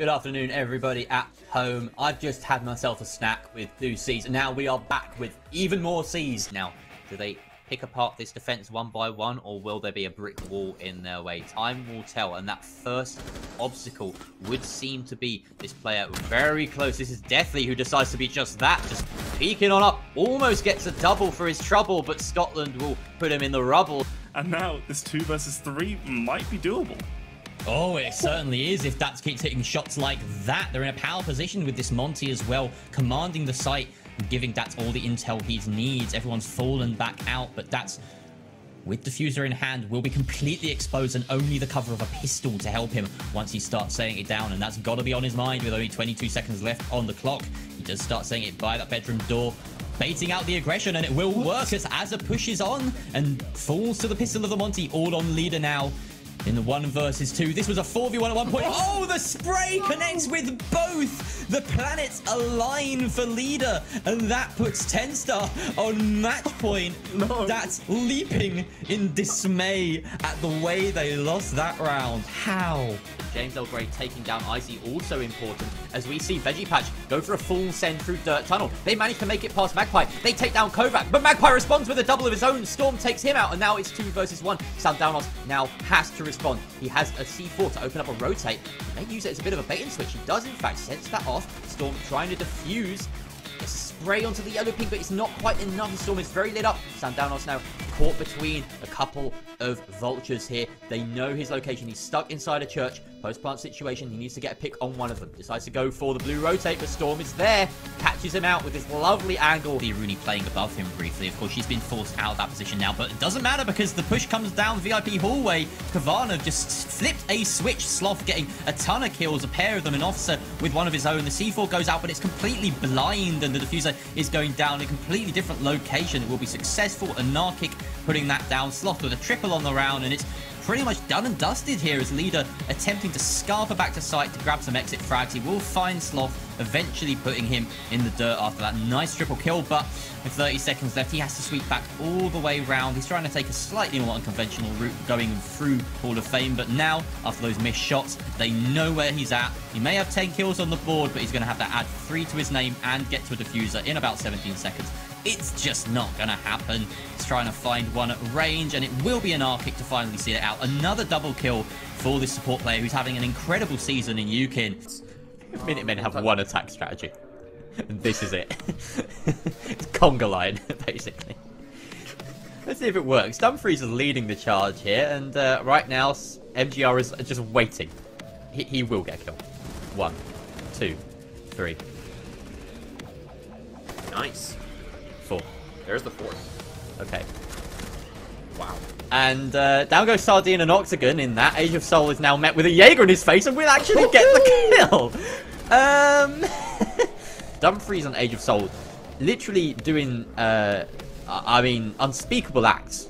Good afternoon, everybody at home. I've just had myself a snack with two C's, and now we are back with even more C's. Now, do they pick apart this defense one by one, or will there be a brick wall in their way? Time will tell, and that first obstacle would seem to be this player very close. This is Deathly, who decides to be just that, just peeking on up, almost gets a double for his trouble, but Scotland will put him in the rubble. And now this two versus three might be doable. Oh, it certainly is if Dats keeps hitting shots like that. They're in a power position with this Monty as well, commanding the site, and giving Dats all the intel he needs. Everyone's fallen back out, but Dats, with Defuser in hand, will be completely exposed and only the cover of a pistol to help him once he starts saying it down. And that's got to be on his mind with only 22 seconds left on the clock. He does start saying it by that bedroom door baiting out the aggression, and it will work as Azza pushes on and falls to the pistol of the Monty, all on leader now in the one versus two. This was a 4v1 at one point. Oh, oh the spray connects with both. The planets align for leader, and that puts Tenstar on match point. No. That's leaping in dismay at the way they lost that round. How? James L. Gray taking down Icy also important as we see Veggie Patch go for a full send through Dirt Tunnel. They manage to make it past Magpie. They take down Kovac, but Magpie responds with a double of his own. Storm takes him out, and now it's two versus one. Saldownos now has to respond. He has a C4 to open up a rotate. He may use it as a bit of a bait and switch. He does, in fact, sense that off. Storm trying to defuse spray onto the yellow pink, but it's not quite enough. Storm is very lit up. Sandownos now caught between a couple of vultures here. They know his location. He's stuck inside a church. Post-plant situation. He needs to get a pick on one of them. Decides to go for the blue rotate, but Storm is there. Catches him out with this lovely angle. The Aruni playing above him briefly. Of course, she's been forced out of that position now, but it doesn't matter because the push comes down VIP hallway. Kavana just flipped a switch. Sloth getting a ton of kills, a pair of them, an officer with one of his own. The C4 goes out, but it's completely blind, and the defuser is going down in a completely different location. It will be successful. Anarchic putting that down. Sloth with a triple on the round, and it's pretty much done and dusted here as Leader attempting to scarper back to site to grab some exit frags. He will find Sloth, eventually putting him in the dirt after that nice triple kill, but with 30 seconds left, he has to sweep back all the way round. He's trying to take a slightly more unconventional route going through Hall of Fame, but now, after those missed shots, they know where he's at. He may have 10 kills on the board, but he's going to have to add 3 to his name and get to a defuser in about 17 seconds. It's just not going to happen. He's trying to find one at range, and it will be Anarchic to finally see it out. Another double kill for this support player who's having an incredible season in UKIN. Minutemen have one attack strategy. And this is it. it's conga line, basically. Let's see if it works. Dumfries is leading the charge here, and uh, right now MGR is just waiting. He, he will get killed. One, two, three. Nice. Four. There's the fourth. Okay. Wow. And uh, down goes Sardine and Octagon in that. Age of Soul is now met with a Jaeger in his face and will actually get the kill. Um, Dumfries on Age of Soul literally doing, uh, I mean, unspeakable acts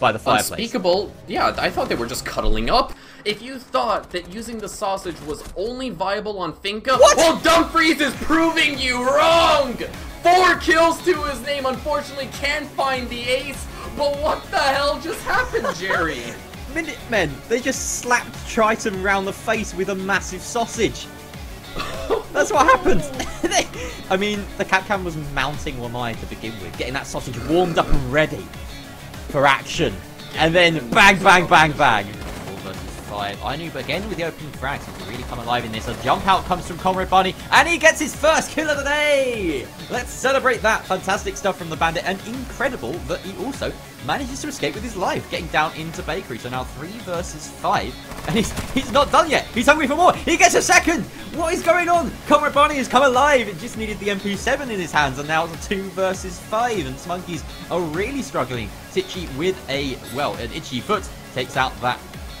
by the fireplace. Unspeakable? Yeah, I thought they were just cuddling up. If you thought that using the sausage was only viable on Finka, What? well, Dumfries is proving you wrong! Four kills to his name, unfortunately can't find the ace, but what the hell just happened, Gerry? Minutemen, they just slapped Triton round the face with a massive sausage. That's what happened. I mean, the Kapkan was mounting Lamai to begin with, getting that sausage warmed up and ready for action. And then bang, bang, bang, bang. Four versus five. I knew, but again with the opening frags, he can really come alive in this. A jump out comes from Comrade Barney, and he gets his first kill of the day. Let's celebrate that. Fantastic stuff from the Bandit, and incredible that he also manages to escape with his life, getting down into Bakery. So now three versus five, and he's he's not done yet. He's hungry for more. He gets a second. What is going on? Comrade Barney has come alive. It just needed the MP7 in his hands, and now it's a two versus five, and Smunkies are really struggling. Titchy with a well, an itchy foot takes out that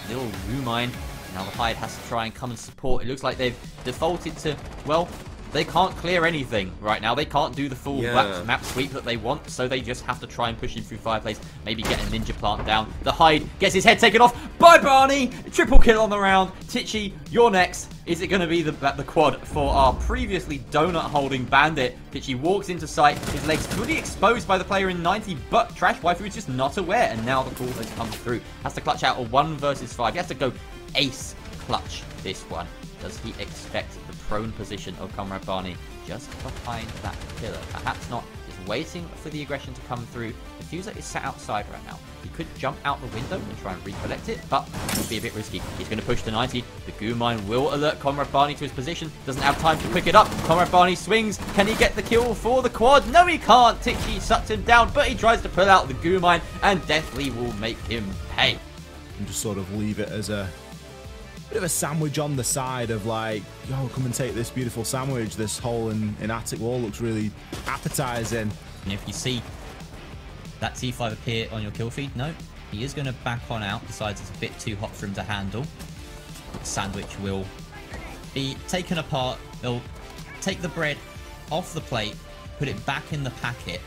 little Wu mine. Now the Hyde has to try and come and support. It looks like they've defaulted to well. They can't clear anything right now. They can't do the full Yeah. map, map sweep that they want, so they just have to try and push him through Fireplace. Maybe get a ninja plant down. The Hyde gets his head taken off by Barney. Triple kill on the round. Titchy, you're next. Is it going to be the the quad for our previously donut holding bandit? Titchy walks into sight. His legs fully exposed by the player in 90, but Trash Waifu is just not aware. And now the call has come through. Has to clutch out a one versus five. He has to go ace clutch this one. does he expect prone position of Comrade Barney just behind that pillar? Perhaps not. Just waiting for the aggression to come through. Defuser is sat outside right now. He could jump out the window and try and recollect it, but it would be a bit risky. He's going to push to 90. The goo mine will alert Comrade Barney to his position. Doesn't have time to pick it up. Comrade Barney swings. Can he get the kill for the quad? No, he can't. Titchy sucks him down, but he tries to pull out the goo mine, and Deathly will make him pay. and just sort of leave it as a bit of a sandwich on the side of like, yo, come and take this beautiful sandwich. This hole in, in attic wall looks really appetizing. And if you see that T5 appear on your kill feed, no, he is going to back on out, decides it's a bit too hot for him to handle. Sandwich will be taken apart. They'll take the bread off the plate, put it back in the packet,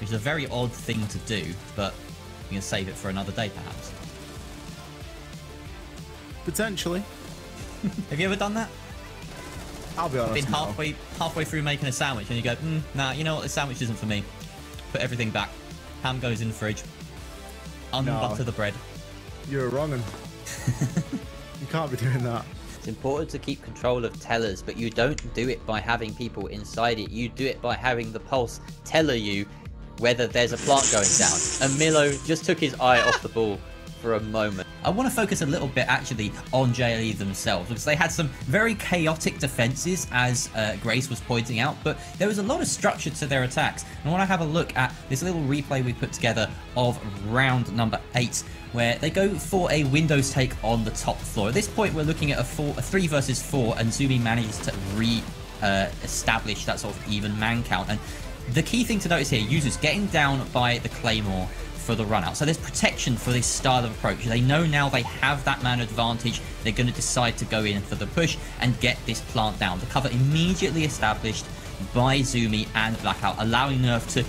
which is a very odd thing to do, but you can save it for another day perhaps. Potentially. Have you ever done that? I'll be honest. Been no. halfway halfway through making a sandwich and you go, mm, nah, you know what, this sandwich isn't for me. Put everything back. Ham goes in the fridge. Unbutter the bread. You're wrong. you can't be doing that. It's important to keep control of tellers, but you don't do it by having people inside it. You do it by having the pulse tell you whether there's a plant going down. And Milo just took his eye off the ball for a moment. I want to focus a little bit actually on JLE themselves because they had some very chaotic defenses, as uh, Grace was pointing out, but there was a lot of structure to their attacks. And I want to have a look at this little replay we put together of round number eight, where they go for a Windows take on the top floor. At this point, we're looking at a four, a three versus four, and Zumi manages to re uh, establish that sort of even man count. And the key thing to notice here, users getting down by the Claymore for the run out. So there's protection for this style of approach. They know now they have that man advantage. They're going to decide to go in for the push and get this plant down. The cover immediately established by Zumi and Blackout, allowing Nerf to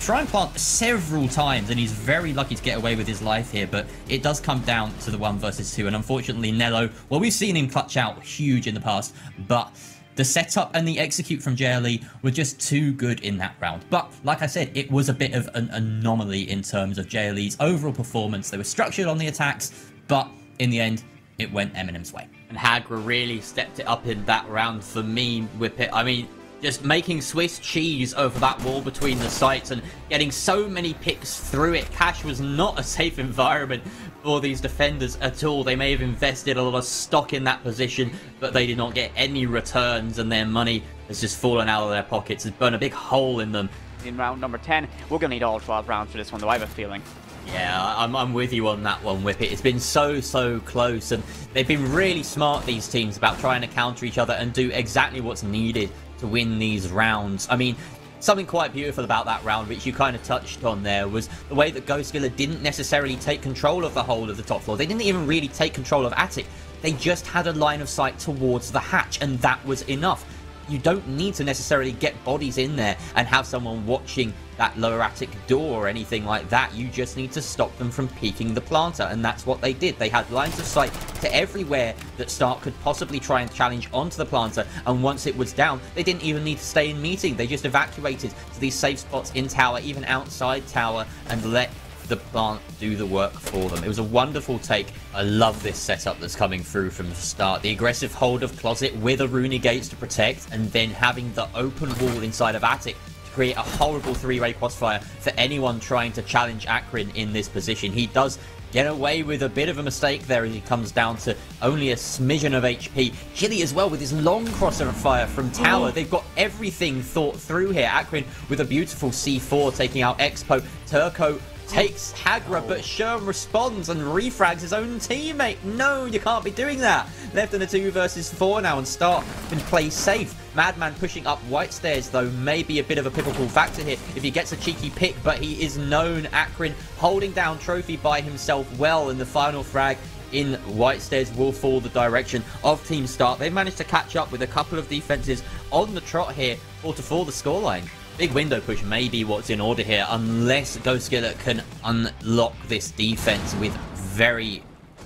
try and plant several times, and he's very lucky to get away with his life here, but it does come down to the one versus two, and unfortunately Nello, well, we've seen him clutch out huge in the past, but the setup and the execute from JLE were just too good in that round. But like I said, it was a bit of an anomaly in terms of JLE's overall performance. They were structured on the attacks, but in the end, it went Eminem's way. And Hagra really stepped it up in that round for me, Whippet. I mean, just making Swiss cheese over that wall between the sites and getting so many picks through it. Cash was not a safe environment for these defenders at all. They may have invested a lot of stock in that position, but they did not get any returns, and their money has just fallen out of their pockets. It's burned a big hole in them. in round number 10. We're going to need all 12 rounds for this one, though, I have a feeling. Yeah, I'm, I'm with you on that one, Whippet. It's been so, so close, and they've been really smart, these teams, about trying to counter each other and do exactly what's needed to win these rounds. I mean, something quite beautiful about that round, which you kind of touched on there, was the way that Ghost Killer didn't necessarily take control of the whole of the top floor. They didn't even really take control of Attic. They just had a line of sight towards the hatch, and that was enough. You don't need to necessarily get bodies in there and have someone watching that lower attic door or anything like that. You just need to stop them from peeking the planter, and that's what they did. They had lines of sight to everywhere that Stark could possibly try and challenge onto the planter, and once it was down, they didn't even need to stay in meeting. They just evacuated to these safe spots in tower, even outside tower, and let the plant do the work for them. It was a wonderful take. I love this setup that's coming through from the start. The aggressive hold of Closet with Aruni Gates to protect, and then having the open wall inside of Attic create a horrible three-way crossfire for anyone trying to challenge Akrin in this position. He does get away with a bit of a mistake there as he comes down to only a smidgen of HP. Chili as well with his long crosser fire from tower. They've got everything thought through here. Akrin with a beautiful C4 taking out Expo. Turco takes Hagra, but Sherm responds and refrags his own teammate. No, you can't be doing that. Left in a two versus four now and start and play safe. Madman pushing up White Stairs, though, may be a bit of a pivotal factor here if he gets a cheeky pick, but he is known. Akron holding down Trophy by himself well in the final frag in White Stairs will fall the direction of Team Start. They've managed to catch up with a couple of defenses on the trot here, or to fall the scoreline. Big window push may be what's in order here, unless Ghost Killer can unlock this defense with very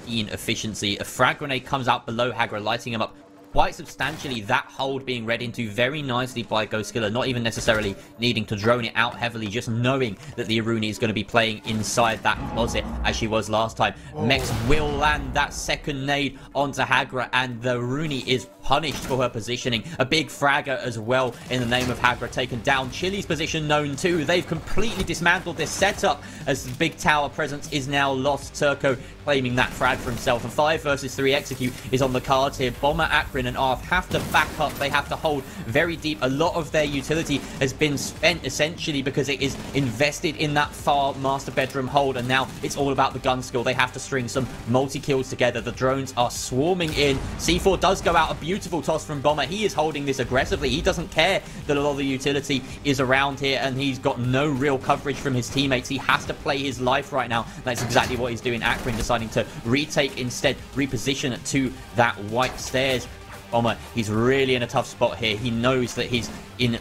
keen efficiency. A frag grenade comes out below Hagra, lighting him up quite substantially. That hold being read into very nicely by Ghost Killer, not even necessarily needing to drone it out heavily, just knowing that the Aruni is going to be playing inside that closet as she was last time. Mex will land that second nade onto Hagra, and the Aruni is punished for her positioning. A big fragger as well in the name of Hagra taken down. Chili's position known too. They've completely dismantled this setup as the big tower presence is now lost. Turco claiming that frag for himself. A 5 versus 3 execute is on the cards here. Bomber, Akron, and Arth have to back up. They have to hold very deep. A lot of their utility has been spent essentially because it is invested in that far master bedroom hold. And now it's all about the gun skill. They have to string some multi-kills together. The drones are swarming in. C4 does go out. A beautiful toss from Bomber. He is holding this aggressively. He doesn't care that a lot of the utility is around here and he's got no real coverage from his teammates. He has to play his life right now. That's exactly what he's doing. Akron deciding to retake instead, reposition to that white stairs. Bomber, he's really in a tough spot here. He knows that he's in,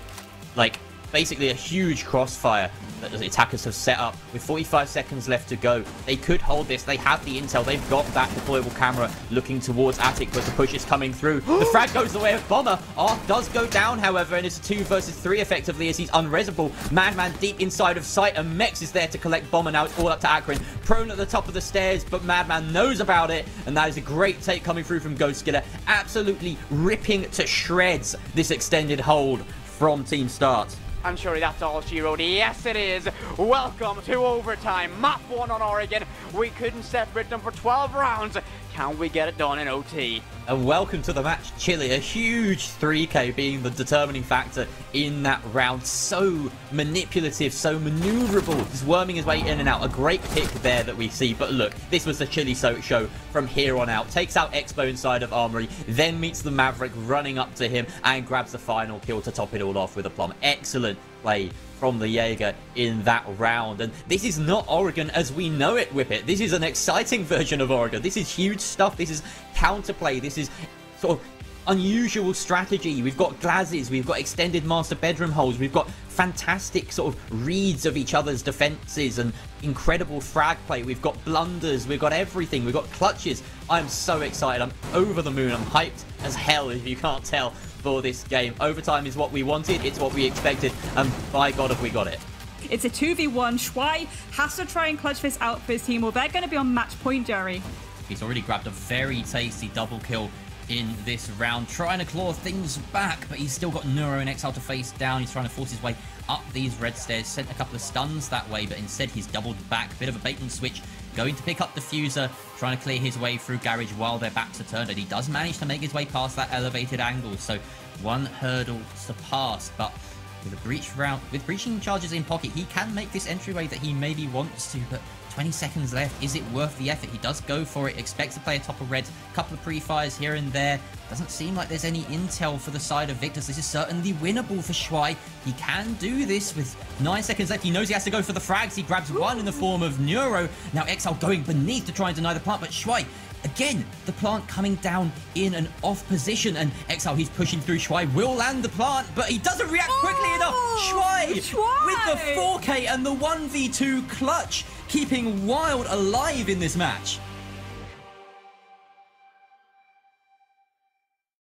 like, basically a huge crossfire that the attackers have set up with 45 seconds left to go. They could hold this. They have the intel. They've got that deployable camera looking towards Attic, but the push is coming through. the frag goes the way of Bomber. Arth does go down, however, and it's a two versus three effectively as he's unresable. Madman deep inside of sight, and Mex is there to collect Bomber. Now it's all up to Akron. Prone at the top of the stairs, but Madman knows about it, and that is a great take coming through from Ghost Killer. Absolutely ripping to shreds this extended hold from Team Start. I'm sure that's all she wrote. Yes, it is. Welcome to overtime. Map one on Oregon. We couldn't separate them for 12 rounds. Can we get it done in OT? And welcome to the match, Chile. A huge 3k being the determining factor in that round. So manipulative, so maneuverable. Just worming his way in and out. A great pick there that we see. But look, this was the Chile so show from here on out. Takes out Expo inside of Armory, then meets the Maverick running up to him and grabs the final kill to top it all off with a plum. Excellent play from the Jaeger in that round. And this is not Oregon as we know it, Whippet. This is an exciting version of Oregon. This is huge stuff. This is counterplay. This is sort of unusual strategy. We've got glazes, we've got extended master bedroom holes, we've got fantastic sort of reads of each other's defenses and incredible frag play. We've got blunders, we've got everything, we've got clutches. I'm so excited. I'm over the moon. I'm hyped as hell if you can't tell for this game. Overtime is what we wanted, it's what we expected, and by God have we got it. It's a 2v1. Shuai has to try and clutch this out for his team, or they're going to be on match point, Gerry. He's already grabbed a very tasty double kill in this round, trying to claw things back, but he's still got Neuro and Exile to face down. He's trying to force his way up these red stairs, sent a couple of stuns that way, but instead he's doubled back. Bit of a bait and switch, going to pick up Defuser, trying to clear his way through Garage while their backs are turned, and he does manage to make his way past that elevated angle, so one hurdle surpassed, but with a breach round, with breaching charges in pocket, he can make this entryway that he maybe wants to, but 20 seconds left. Is it worth the effort? He does go for it. Expects to play a top of red. Couple of pre-fires here and there. Doesn't seem like there's any intel for the side of Victus. This is certainly winnable for Shuai. He can do this with nine seconds left. He knows he has to go for the frags. He grabs one in the form of Neuro. Now Exile going beneath to try and deny the plant, but Shuai Again, the plant coming down in an off position, and Exile, he's pushing through. Shuai will land the plant, but he doesn't react quickly Oh, enough. Shuai, Shuai! with the 4K and the 1v2 clutch, keeping Wild alive in this match.